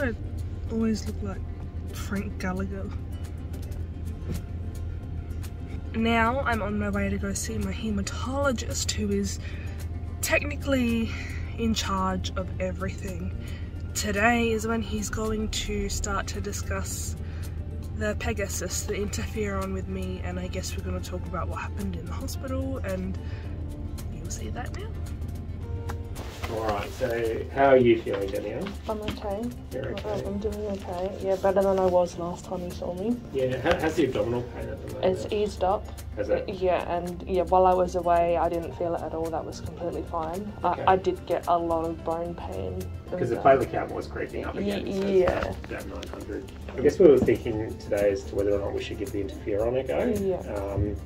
I always look like Frank Gallagher. Now I'm on my way to go see my hematologist who is technically in charge of everything. Today is when he's going to start to discuss the Pegasys, the interferon with me, and I guess we're going to talk about what happened in the hospital, and you'll see that now. Alright, so how are you feeling, Danielle? I'm okay. You're okay. I'm doing okay. Yeah, better than I was last time you saw me. Yeah, how, how's the abdominal pain at the moment? It's eased up. Has it? Yeah, and yeah, while I was away, I didn't feel it at all. That was completely fine. Okay. I, I did get a lot of bone pain. Because the and, platelet count was creeping up again. Y- so yeah. About 900. I guess we were thinking today as to whether or not we should give the interferon a go. Yeah. Um,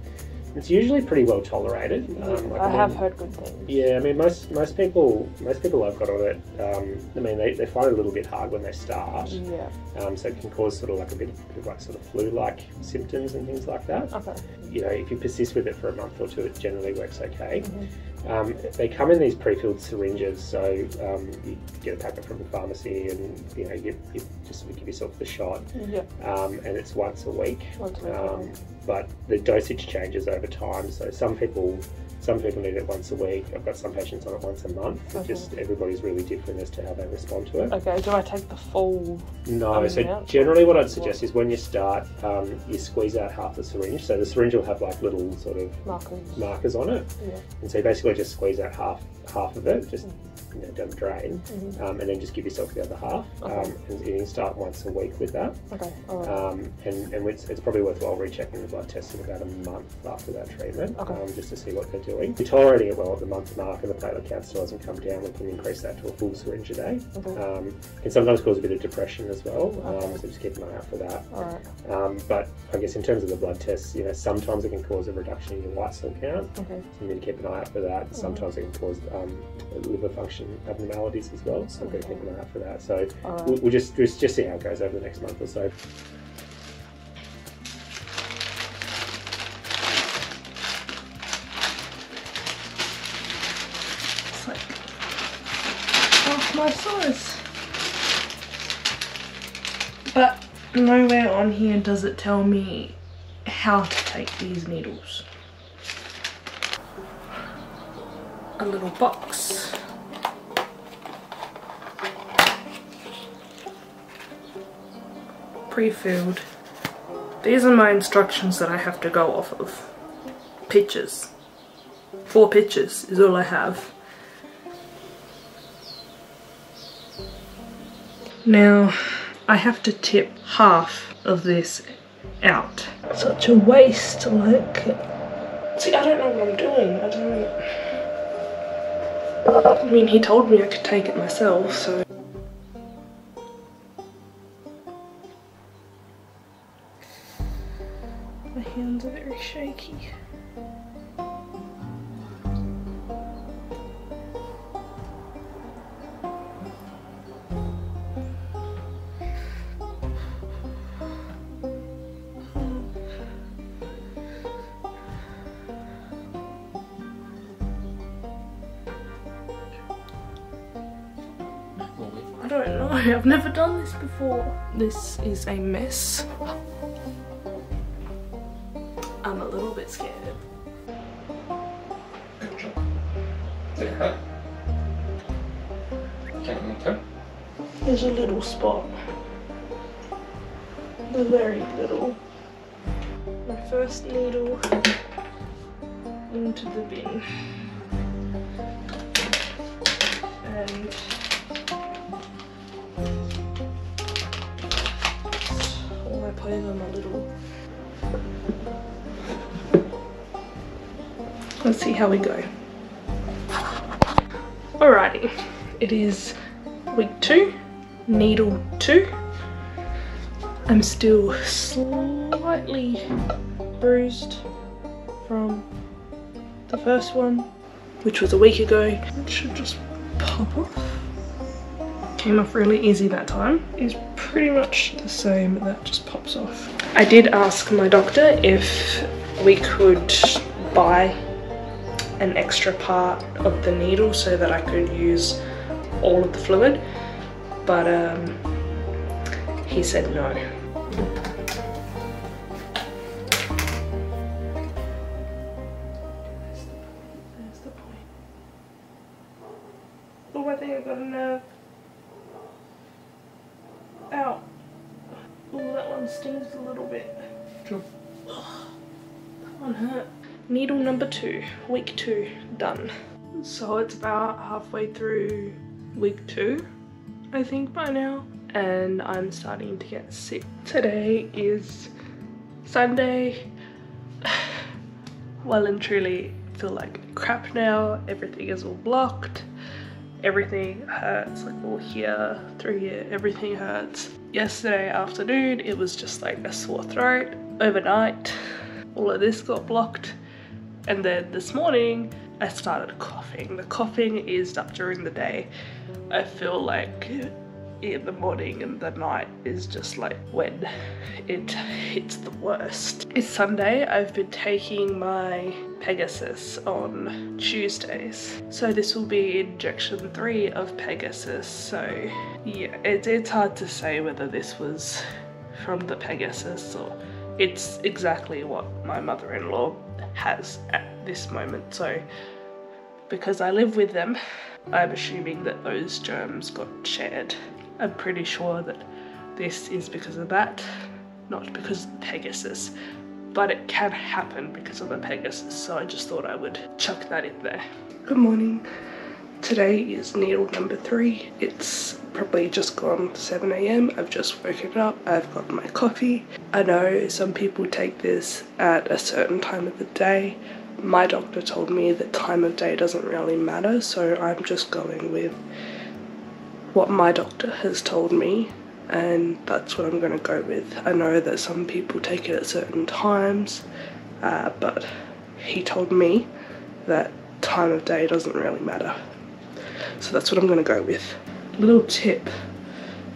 it's usually pretty well tolerated. Um, like, I have mean, heard good things. Yeah, I mean most most people most people I've got on it. Um, I mean they, they find it a little bit hard when they start. Yeah. Um, so it can cause sort of like a bit of, bit of like sort of flu-like symptoms and things like that. Okay. You know, if you persist with it for a month or two, it generally works okay. Mhm. Um, they come in these pre-filled syringes, so um, you get a packet from the pharmacy, and you know you, you just sort of give yourself the shot, Yeah. um, and it's once a week. Once a week, Um, but the dosage changes over time. So some people some people need it once a week. I've got some patients on it once a month. Okay. Just everybody's really different as to how they respond to it. Okay. Do I take the full? No, so yeah. generally what I'd suggest is when you start, um, you squeeze out half the syringe. So the syringe will have like little sort of Markers. markers on it, Yeah. and so you basically just squeeze out half half of it, just you know, down the drain, Mhm. um, and then just give yourself the other half. Okay. Um, and you can start once a week with that. Okay. Right. Um, and and it's, it's probably worthwhile rechecking the blood tests in about a month after that treatment, Okay. um, just to see what they're doing. If you're tolerating it well at the month mark and the platelet count still hasn't come down, we can increase that to a full syringe a day. okay. Um, can sometimes cause a bit of depression as well, um, so just keep an eye out for that. right. Um, but I guess in terms of the blood tests, you know, sometimes it can cause a reduction in your white cell count, Okay. so you need to keep an eye out for that. Mm-hmm. Sometimes it can cause um, liver function abnormalities as well, so to keep an eye out for that. So right. we'll, we'll just, just just see how it goes over the next month or so. My size. But nowhere on here does it tell me how to take these needles. A little box. Pre-filled. These are my instructions that I have to go off of. Pictures. Four pictures is all I have. Now, I have to tip half of this out. Such a waste, like... See, I don't know what I'm doing, I don't... I mean, he told me I could take it myself, so... My hands are very shaky. I've never done this before. This is a mess. I'm a little bit scared. Okay. Can you turn? There's a little spot. The very little. My first needle into the bin. And Let's see how we go. Alrighty, it is week two, needle two. I'm still slightly bruised from the first one, which was a week ago. It should just pop off. Came off really easy that time. It's pretty much the same, that just pops off. I did ask my doctor if we could buy an extra part of the needle so that I could use all of the fluid but um, he said no. Done. So it's about halfway through week two, I think by now, and I'm starting to get sick. Today is Sunday. well and truly feel like crap now. Everything is all blocked. Everything hurts, like all here, through here, everything hurts. Yesterday afternoon, it was just like a sore throat. Overnight, all of this got blocked. And then this morning, I started coughing. The coughing eased up during the day. I feel like in the morning and the night is just like when it hits the worst. It's Sunday. I've been taking my Pegasys on Tuesdays. So this will be injection three of Pegasys. So yeah, it, it's hard to say whether this was from the Pegasys or it's exactly what my mother-in-law has at this moment. So because I live with them, I'm assuming that those germs got shared. I'm pretty sure that this is because of that, not because of the Pegasys, but it can happen because of the Pegasys, so I just thought I would chuck that in there. Good morning. Today is needle number three. It's probably just gone 7am. I've just woken up. I've got my coffee. I know some people take this at a certain time of the day. My doctor told me that time of day doesn't really matter, so I'm just going with what my doctor has told me and that's what I'm going to go with. I know that some people take it at certain times, uh, but he told me that time of day doesn't really matter. So that's what I'm going to go with. Little tip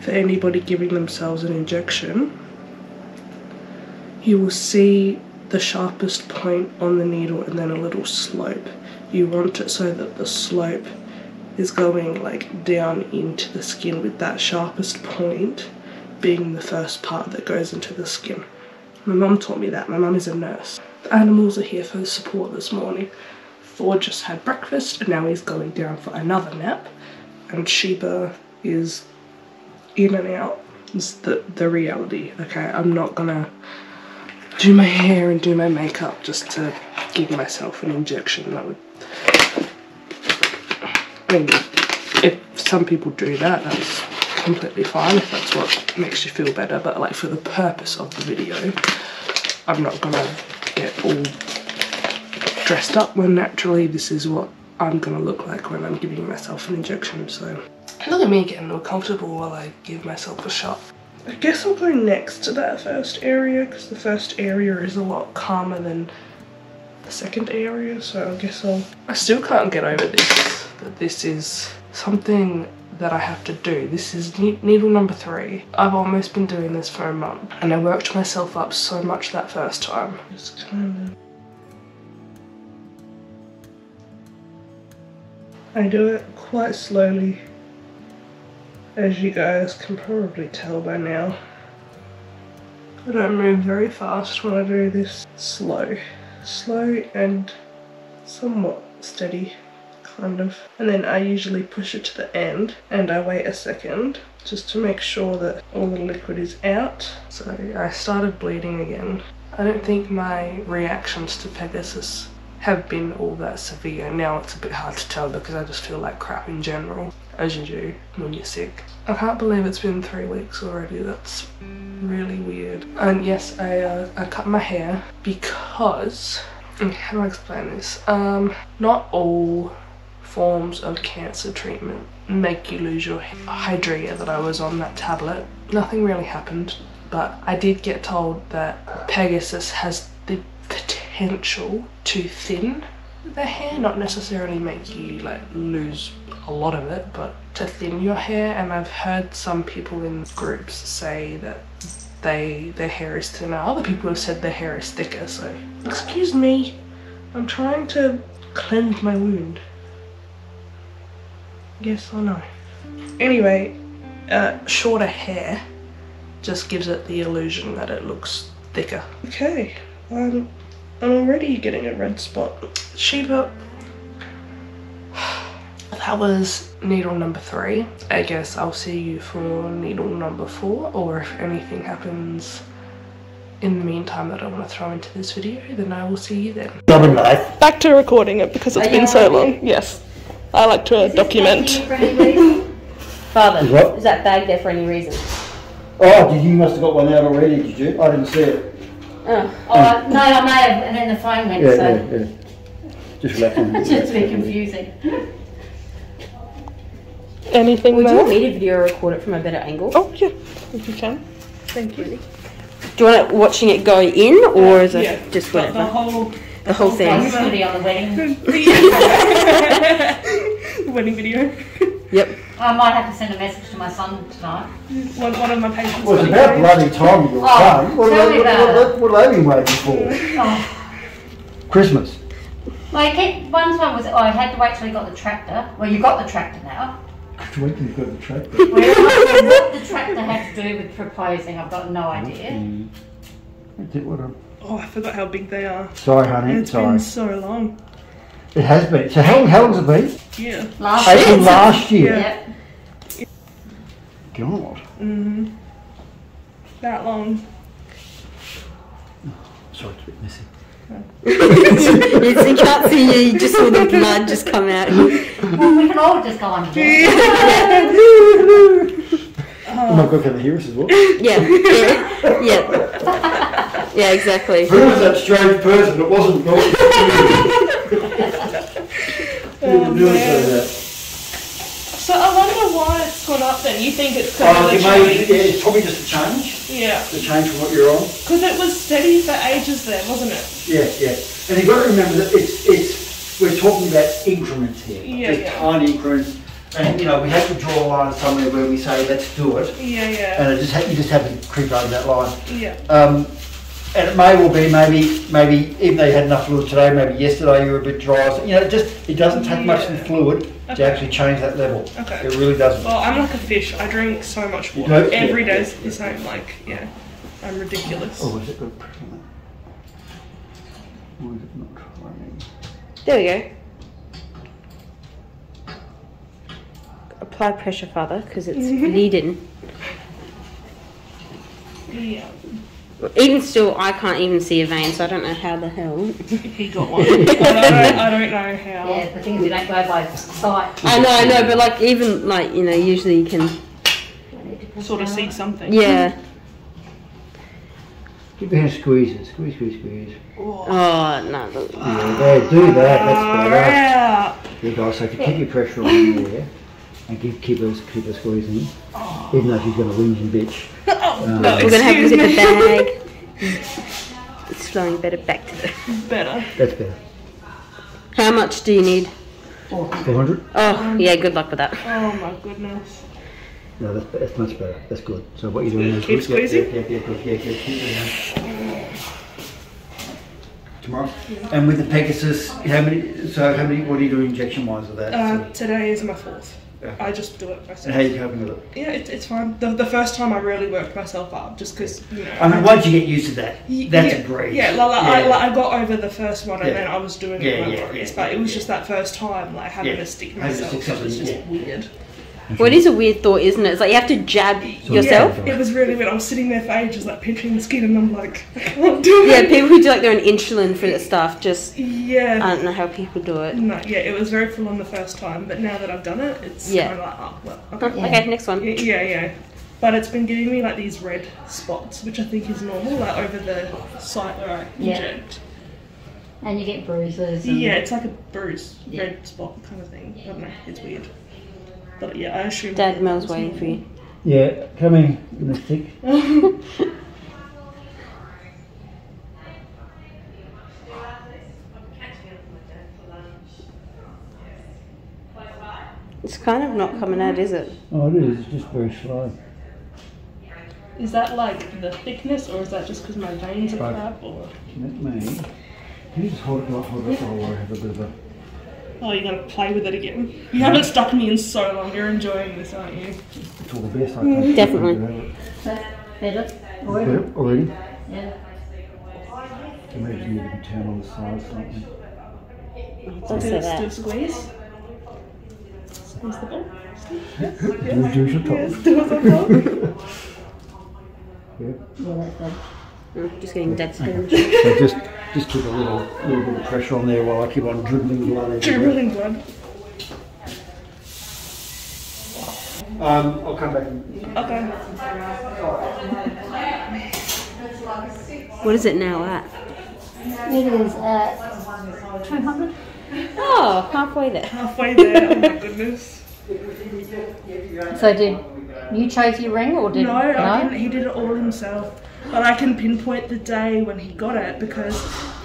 for anybody giving themselves an injection, you will see the sharpest point on the needle and then a little slope. You want it so that the slope is going like down into the skin with that sharpest point being the first part that goes into the skin. My mum taught me that. My mum is a nurse. The animals are here for support this morning. Ford just had breakfast and now he's going down for another nap. And Sheba is in and out. It's the, the reality, okay? I'm not gonna do my hair and do my makeup just to give myself an injection. That would I mean, if some people do that, that's completely fine if that's what makes you feel better. But like for the purpose of the video, I'm not gonna get all dressed up when naturally this is what I'm gonna look like when I'm giving myself an injection. So look at me getting all comfortable while I give myself a shot. I guess I'll go next to that first area because the first area is a lot calmer than the second area. So I guess I'll. I still can't get over this that this is something that I have to do. This is needle number three. I've almost been doing this for a month and I worked myself up so much that first time. Just kind of... I do it quite slowly as you guys can probably tell by now. I don't move very fast when I do this. Slow. Slow and somewhat steady kind of. And then I usually push it to the end and I wait a second just to make sure that all the liquid is out. So I started bleeding again. I don't think my reactions to Pegasys have been all that severe. Now it's a bit hard to tell because I just feel like crap in general, as you do when you're sick. I can't believe it's been three weeks already. That's really weird. And yes, I, uh, I cut my hair because, how do I explain this? Um, not all forms of cancer treatment make you lose your hydrea that I was on that tablet. Nothing really happened, but I did get told that Pegasys has the potential to thin the hair, not necessarily make you like lose a lot of it, but to thin your hair. And I've heard some people in groups say that they their hair is thinner. Other people have said their hair is thicker, so excuse me. I'm trying to cleanse my wound. Yes or no? Anyway, uh, shorter hair just gives it the illusion that it looks thicker. Okay, I'm, I'm already getting a red spot. Sheba, that was needle number three. I guess I'll see you for needle number four, or if anything happens in the meantime that I want to throw into this video, then I will see you then. Robin life. Back to recording it because it's Are been so alright? long. Yes. I like to Is this document. bag here for any reason? Father, Is what? is that bag there for any reason? Oh, did you must have got one out already, did you? I didn't see it. Oh, oh no, I may have, and then the phone went, Yeah, so yeah, yeah. Just relaxing. it's just a bit confusing. Anything Would you there? want me to video record it from a better angle? Oh, yeah, if you can. Thank you. Do you want it watching it go in, or is it Yeah, just the, the whole The whole oh, thing. thing. on the wedding. the wedding video. Yep. I might have to send a message to my son tonight. One, one of my patients. Well, it's about bloody time you were Oh, done. What, tell what, me what, about what, what, what have you been waiting for? Oh, Christmas. well, I one time was, oh, I had to wait till he got the tractor. Well, you got the tractor now. To Wait till you've got the tractor. Well, what the tractor had to do with proposing, I've got no idea. Mm. That's it, what a- Oh, I forgot how big they are. Sorry, honey. It's Sorry. been so long. It has been. So how, how long's it been? Yeah. Last April year. last year. Yep. God. Mm-hmm. That long. Sorry, it's a bit messy. it's, you can't see you, you just saw the blood just come out. Well, we can all just go on again. Oh my God, can they hear us as well? Yeah, yeah, yeah. Yeah, exactly. Who was that strange person? It wasn't me. Nearly said man. that. So I wonder why it's gone up then. You think it's because it of may, the yeah, it's probably just a change. Yeah. The change from what you're on. Because it was steady for ages then, wasn't it? Yeah, yeah. And you've got to remember that it's, it's, we're talking about increments here. Yeah, yeah. tiny increments. And, you know, we have to draw a line somewhere where we say, let's do it. Yeah, yeah. And it just ha- you just have to creep over that line. Yeah. Um, and it may well be maybe, maybe even though you had enough fluid today, maybe yesterday you were a bit dry. So, you know, it just, it doesn't take much Yeah. fluid to actually change that level. Okay. It really doesn't. Well, I'm like a fish. I drink so much You water. do? Every Yeah. day's the same. Like, yeah. I'm ridiculous. Oh, is it got pressure on? Or is it not running? There we go. Apply pressure, father, because it's bleeding. Yeah. Even still, I can't even see a vein, so I don't know how the hell. He got one. I, don't, I don't know how. Yeah, the thing is, you don't go by sight. I know, I know, but like even like you know, usually you can. Sort of see something. Yeah. Keep your hand squeeze it. Squeeze, squeeze, squeeze. Oh, oh no. the- Yeah, there, do that. That's Far better. out. There you go. So if you keep your pressure on there and keep keep her, keep her squeezing, even though she's going to whinge and bitch. Oh, no, We're gonna have to excuse zip the bag. It's flowing better back to the. Better. That's better. How much do you need? 400? Oh yeah, good luck with that. Oh my goodness. No, that's, that's much better. That's good. So what you're doing is Keep. Yeah, squeezing? Yeah, yeah, yeah. Yeah, doing. Tomorrow. And with the Pegasys, how many? So how many? What do you do injection wise with that? Uh, today is my fourth. Yeah. I just do it and myself. how are you coping with it? Yeah, it, it's fine. The, the first time I really worked myself up just because, you know. I mean, once you get used to that, that's yeah, a breeze. Yeah, like, like, I, like, I got over the first one and Yeah. then I was doing Yeah, it my yeah, yeah, but it was yeah. just that first time, like having Yeah. to stick myself. it was just yeah. weird. Well, it is a weird thought, isn't it? It's like you have to jab yourself. Yeah. It was really weird. I was sitting there for ages, like pinching the skin, and I'm like, I can't do Yeah, people who do like their own insulin for that stuff just Yeah. I don't know how people do it. no, yeah, it was very full on the first time, but now that I've done it, it's Yeah. kind of like, oh, well, Huh, okay. Okay, next one. Yeah, yeah, yeah. But it's been giving me like these red spots, which I think is normal, like over the site where I Yeah. inject. And you get bruises. And Yeah, it's like a bruise, Yeah. red spot kind of thing. I don't know, it's weird. But yeah, I assume. Dad Mel's waiting for you. Yeah, coming in the stick. It's kind of not coming out, is it? Oh, it is. It's just very slow. Is that like the thickness, or is that just because my veins are Both. crap? Or Let me. Can you just hold it? Hold it while I have a bit of a. oh, you're gonna play with it again? You haven't stuck me in so long. You're enjoying this, aren't you? It's all the best I can. Definitely. do. Better? Already? Yep, already. Yeah. Maybe you need to be turned on the side slightly. Don't say that. squeeze. Squeeze the ball. Do, do as you're told. Still the ball. Yep. Yeah, that's better. Mm, Just getting dead spoon. So just just keep a little little bit of pressure on there while I keep on dribbling blood. Dribbling blood. Um, I'll come back. And, Okay. What is it now at? It is at 200. Oh, halfway there. Halfway there. Oh my goodness. So did you chose your ring or did No, I didn't. He did it all himself. But I can pinpoint the day when he got it because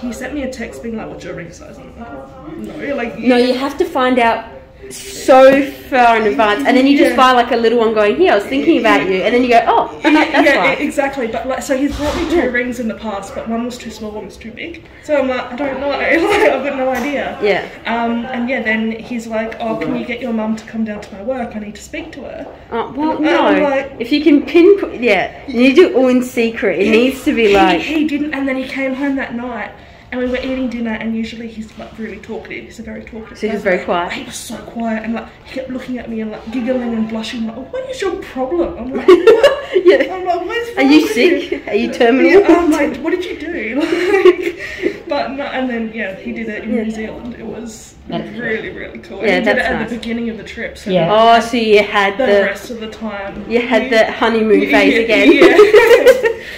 he sent me a text being like, "What's your ring size?" Like, no, like No, you have to find out so far in advance, and then you just Yeah. buy like a little one going, "Here, I was thinking about you," and then you go, "Oh, yeah, that's yeah, right." exactly. But like, so he's brought me two rings in the past, but one was too small, one was too big. So I'm like, I don't know. Like, I've got no idea. Yeah. Um, and yeah, then he's like, "Oh, can you get your mum to come down to my work? I need to speak to her." Oh, well, I'm no. like- if you can pinpoint, yeah, you need to do it all in secret. It needs to be he, like, he didn't, and then he came home that night. And we were eating dinner, and usually he's like really talkative. He's a very talkative. So he's person. very quiet. He was so quiet, and like he kept looking at me and like giggling and blushing. Like, oh, what is your problem? I'm like, what? yeah. I'm like, what's Are you with sick? Are you Yeah, terminal? I'm like, what did you do? Like, but no, and then yeah, he did it in New Zealand. It was That's really, really cool. Yeah, and he did it at nice. the beginning of the trip. So Yeah. Oh, so you had the the rest of the time, you had he- the honeymoon Yeah, phase again. Yeah.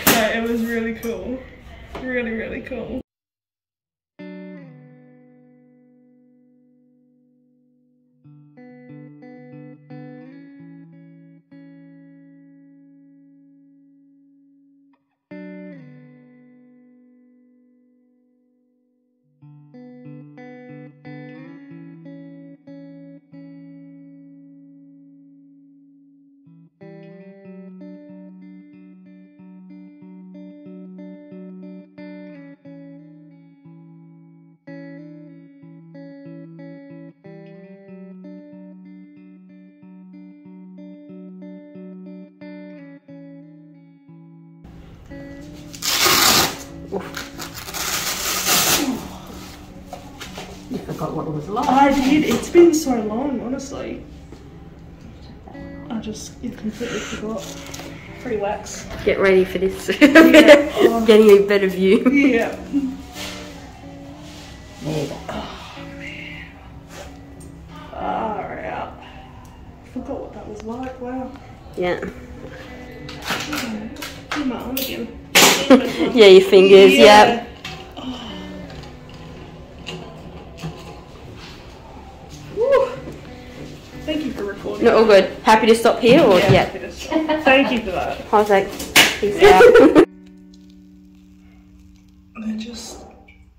no, it was really cool. Really, really cool. Forgot what it was like. I did. It's been so long, honestly. I just you completely forgot. Free wax. Get ready for this. Yeah. Getting a better view. Yeah. There you go. Far out. Forgot what that was like. Wow. Yeah. Do my arm again. Yeah, your fingers. Yeah. Oh. Thank you for recording. No, all good. Happy to stop here, or yeah. it is. Thank you for that. I was like, peace out. There just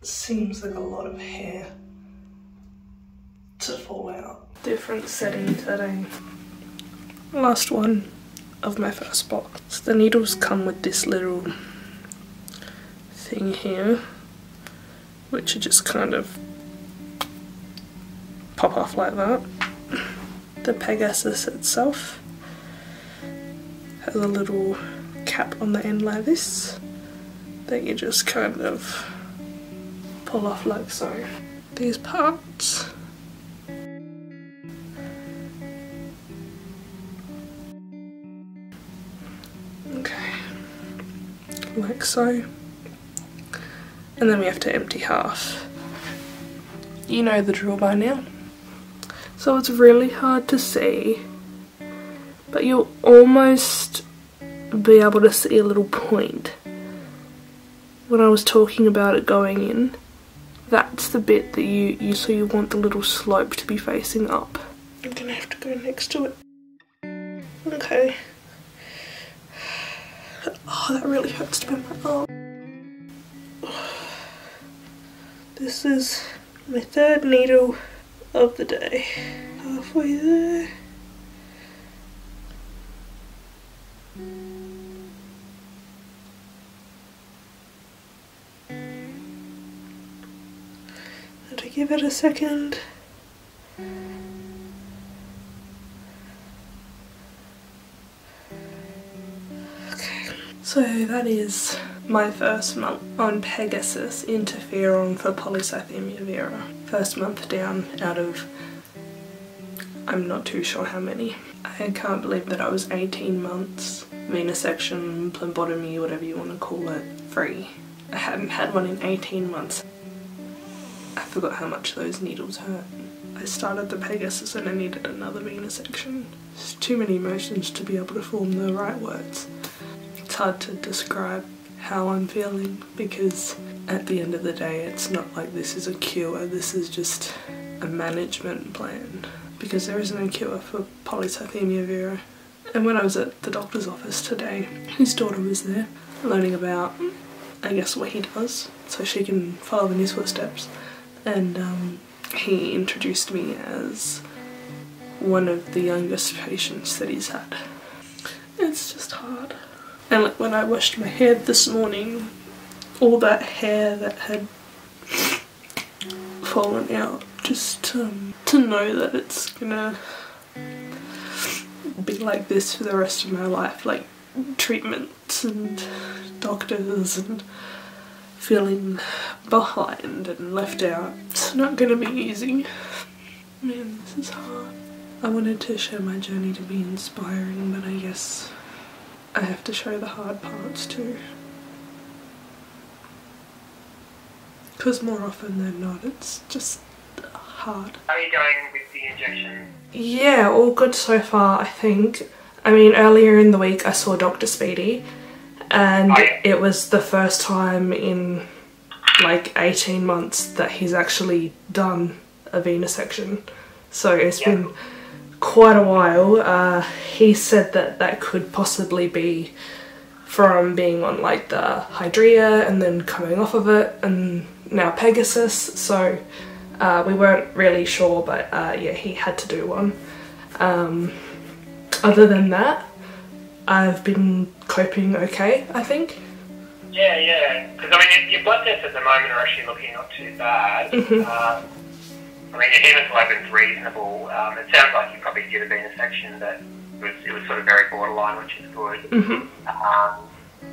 seems like a lot of hair to fall out. Different setting today. Last one of my first box. So the needles come with this little thing here, which you just kind of pop off like that. The Pegasys itself has a little cap on the end like this that you just kind of pull off like so. These parts. Okay, like so. And then we have to empty half. You know the drill by now. So it's really hard to see, but you'll almost be able to see a little point when I was talking about it going in, that's the bit that you, you so you want the little slope to be facing up. I'm gonna have to go next to it. Okay. Oh, that really hurts to be my arm. This is my third needle of the day. Halfway there. And to give it a second. Okay. So that is my first month on Pegasys interferon for polycythemia vera. First month down out of I'm not too sure how many. I can't believe that I was 18 months venesection, phlebotomy, whatever you want to call it, free. I hadn't had one in 18 months. I forgot how much those needles hurt. I started the Pegasys and I needed another venesection. It's too many emotions to be able to form the right words. It's hard to describe how I'm feeling because at the end of the day it's not like this is a cure, this is just a management plan because there isn't a cure for polycythemia vera. And when I was at the doctor's office today, his daughter was there learning about, I guess, what he does so she can follow in his footsteps. And um, he introduced me as one of the youngest patients that he's had. It's just hard. And like when I washed my hair this morning, all that hair that had fallen out, just um, to know that it's gonna be like this for the rest of my life, like treatments and doctors and feeling behind and left out. It's not gonna be easy. Man, this is hard. I wanted to show my journey to be inspiring, but I guess I have to show the hard parts too. Because more often than not, it's just hard. How are you going with the injection? Yeah, all good so far, I think. I mean, earlier in the week I saw Dr. Speedy, and Oh, yeah. it was the first time in like 18 months that he's actually done a venesection. So it's Yeah. been quite a while. Uh, he said that that could possibly be from being on like the Hydrea and then coming off of it, and now Pegasys. So uh, we weren't really sure, but uh, yeah, he had to do one. Um, other than that, I've been coping okay, I think. Yeah, yeah. Because I mean, your, blood tests at the moment are actually looking not too bad. Um, I mean, your hemoglobin's reasonable. Um, it sounds like you probably did have a venesection that was it was sort of very borderline, which is good. hmm Um,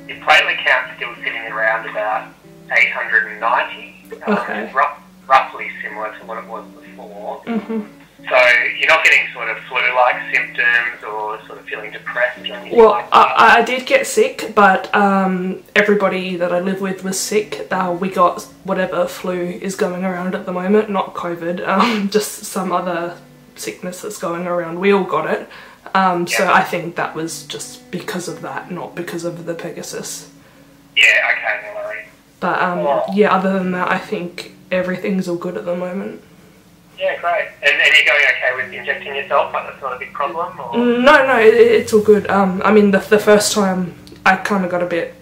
your platelet count's still sitting around about 890. Um, Okay. rough, roughly similar to what it was before. hmm So you're not getting sort of flu-like symptoms or sort of feeling depressed or anything Well, like. I, I did get sick, but um, everybody that I live with was sick. Uh, we got whatever flu is going around at the moment, not COVID, um, just some other sickness that's going around. We all got it. Um, So I think that was just because of that, not because of the Pegasys. yeah, okay, no worries. But um, Oh. yeah, other than that, I think everything's all good at the moment. Yeah, great. And, and you're going okay with injecting yourself? Like that's not a big problem? Or? No, no, it, it's all good. Um, I mean, the, the first time I kind of got a bit,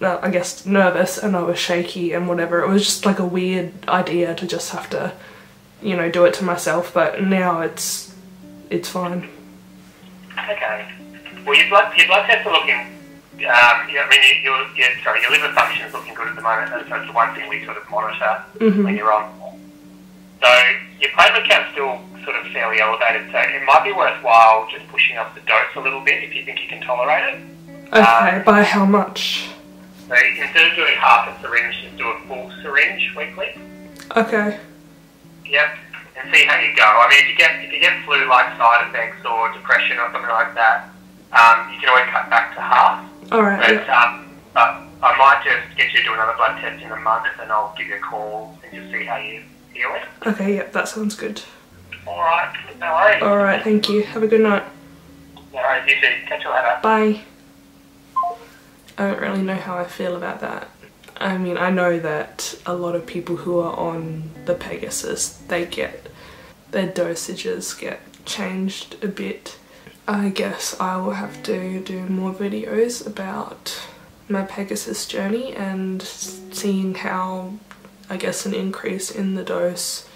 uh, I guess, nervous and I was shaky and whatever. It was just like a weird idea to just have to, you know, do it to myself. But now it's, it's fine. Okay. Well, your blood, your blood tests are looking. Um, yeah, I mean, you, your, your, sorry, your liver function is looking good at the moment. That's, that's the one thing we sort of monitor Mhm. when you're on. So your platelet count's still sort of fairly elevated. So it might be worthwhile just pushing up the dose a little bit if you think you can tolerate it. Okay, by how much? So instead of doing half a syringe, just do a full syringe weekly. Okay, Yep. And see how you go. I mean, if you get if you get flu-like side effects or depression or something like that, um, you can always cut back to half. Alright, But, yeah. um, but I might just get you to do another blood test in a month, and I'll give you a call and just see how you feeling. Okay, yeah, that sounds good. All right. No worries. Alright, thank you. Have a good night. No worries. You too. Catch you later. Bye. I don't really know how I feel about that. I mean, I know that a lot of people who are on the Pegasys, they get their dosages get changed a bit. I guess I will have to do more videos about my Pegasys journey and seeing how I guess an increase in the dose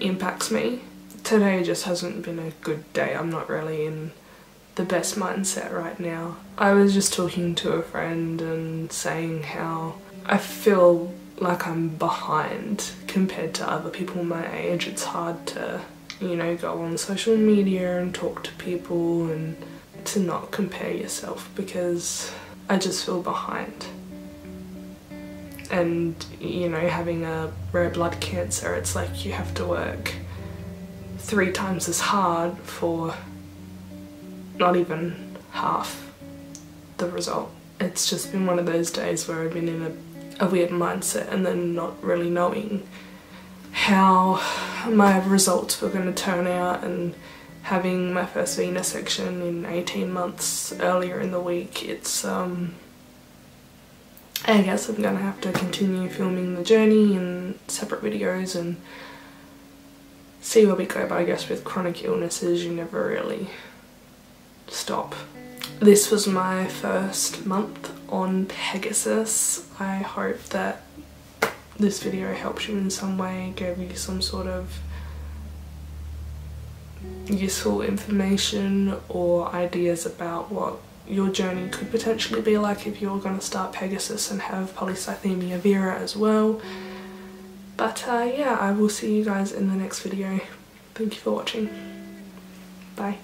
impacts me. Today just hasn't been a good day. I'm not really in the best mindset right now. I was just talking to a friend and saying how I feel like I'm behind compared to other people my age. It's hard to, you know, go on social media and talk to people and to not compare yourself because I just feel behind. And you know, having a rare blood cancer, it's like you have to work three times as hard for not even half the result. It's just been one of those days where I've been in a, a weird mindset and then not really knowing how my results were going to turn out and having my first venesection in 18 months earlier in the week it's um I guess I'm gonna have to continue filming the journey in separate videos and see where we go but I guess with chronic illnesses you never really stop. This was my first month on Pegasys. I hope that this video helps you in some way, gave you some sort of useful information or ideas about what your journey could potentially be like if you're going to start Pegasys and have polycythemia vera as well. But uh, yeah, I will see you guys in the next video. Thank you for watching. Bye.